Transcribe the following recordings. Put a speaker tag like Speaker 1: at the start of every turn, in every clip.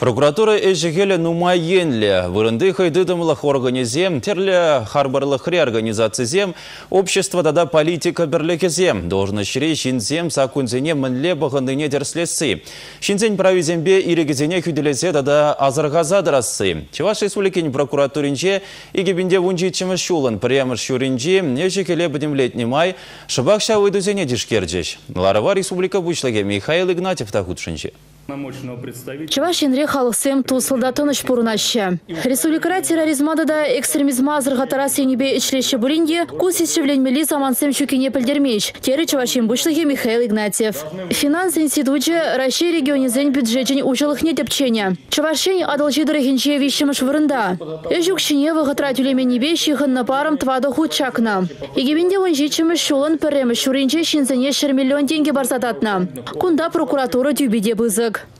Speaker 1: Прокуратура эжігелі нумайенлі, вырынды хайдыдымлық организем, терлі харбарлық реорганизацизем, общество дада политика бірлікізем, должны шире шинзем сакунзене мінле бұғындыне дерслесі. Шинзен правизембе ирегізене күделесе дада азырғазадырасы. Чеваш Республикин прокуратуринче игебінде вунжичімі шулын премір шуринче, ежекеле бідімлетні май, шыбақша выдузене дишкерджеш. Ларова Республика Бучлыге Михаил Игнатьев тахутшынче.
Speaker 2: Чавашинре халықсем тусылда тыныш пурынашы. Республикара терроризмада да экстремизма азырға тарас енебе ічлеші бұлінде кус ешевленмелі замансем шүкене пілдермеш. Тері Чавашин бұшлығы Михаил Игнатьев. Финанс институте Россия регионезен бюджетен учылық не тепчене. Чавашин адылжи дырыхенче вишіміш вырында. Эжукшине вғытра тюлеменебе шихынна парам твады худ чакна. Егебенде он жичіміш шулын пірреміш шуринче шинзене шыр миллион деньги барсататна. Кунда прокуратура тюбеде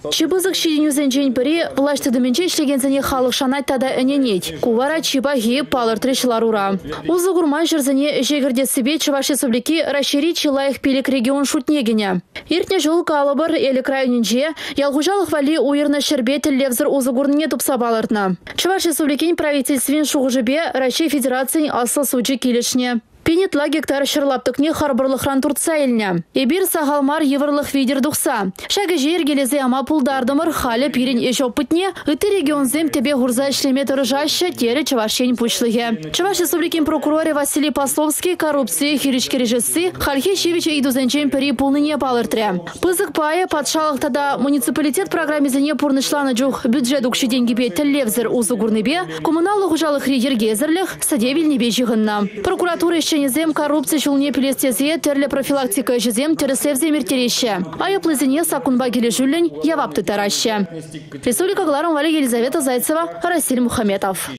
Speaker 2: бызык. Чебызык шиденюзен жень піре влашты дыменче ішлегензіне халық шанайт тада әненет. Кувара чиба хи палыртрышлар ура. Узы гурман жерзіне жегірде себе Чуваш Республики расширить чилаях пилик регион шутнегене. Иртне жол калыбыр елі крайнинже ялгужалық вали уйырны шербет левзір узы гурныне тупса балыртна. Чуваш Республикин правительствен шуғыжыбе Россия Федерациян асыл суджи келешне. Пенетла гектар шырлаптықне харбырлықран туртса еліне. Эбир сағалмар еврлық видер дұқса. Шәгі жер келезе ама пулдардымыр халі пирен еш опытне, үті регионзем тебе ғурза ішлеме тұрыжашы тері Чавашен пучлығы. Чаваш Республикин прокуроре Василий Пословский коррупция хиричке режиссы Хальхе Шевич идузенчен пери пулныне палыртре. Пызык пая патшалықтада муниципалитет программизіне пурнышланы жух бюджет укши деньгибе тіллевзір узы гурныбе, коммуналлық ұжалық регергезірлік садевілнебе жығынна. Прокуратура Шенезем коррупция шулне пелестезе терлі профилактика жезем тересевзе мертереше. Айыплызіне сакунба келе жүлін явапты тараще. Республика Гларом Елизавета Зайцева, Расиль Мухаметов.